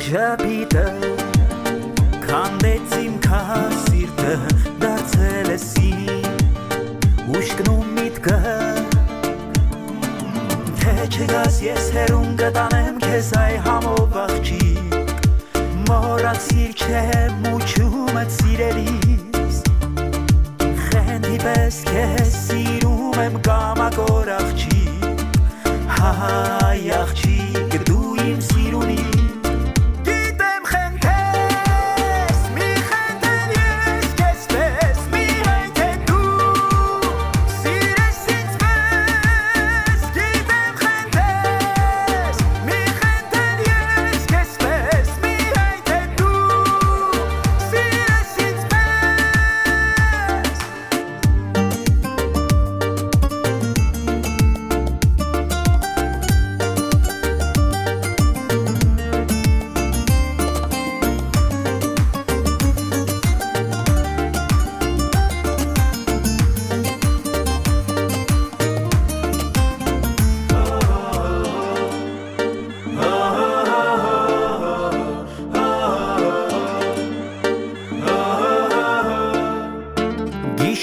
ժպիտը Քանդեց իմ քասիրտը դարձել է սին Ուշկնում միտքը Թե չգաս ես հերուն կտանեմ քեզ այ համով աղջիկ Մորացիր չեմ ուչումդ սիրելիս Խենդի պես քեզ սիրում եմ կամագոր աղջիկ Հայ աղջիկ դու իմ սիրունիս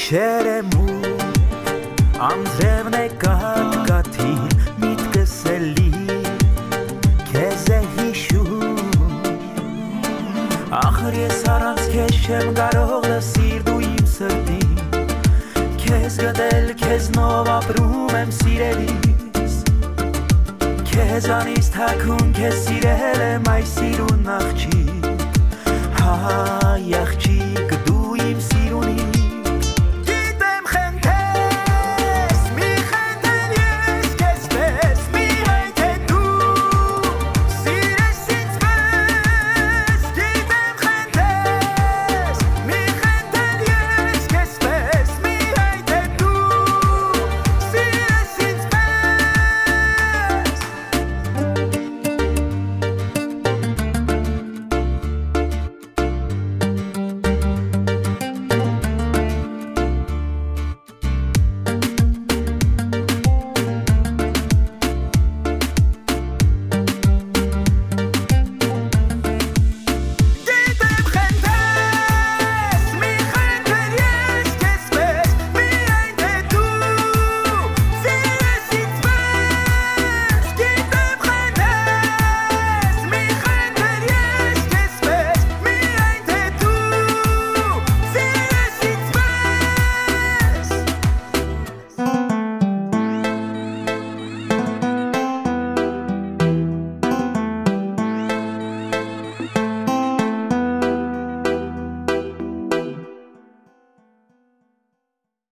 Գիշերեմ ու անձրևն է կատկաթի միտքս էլի քեզ է հիշում Ախր ես առանց քեզ չեմ կարող լսիր դու իմ սրտի Քեզ գտել քեզ նով ապրում եմ սիրելիս Քեզանից թաքուն քեզ սիրել եմ այս սիրուն աղջիկ Հայ աղջիկ դու իմ սիրունի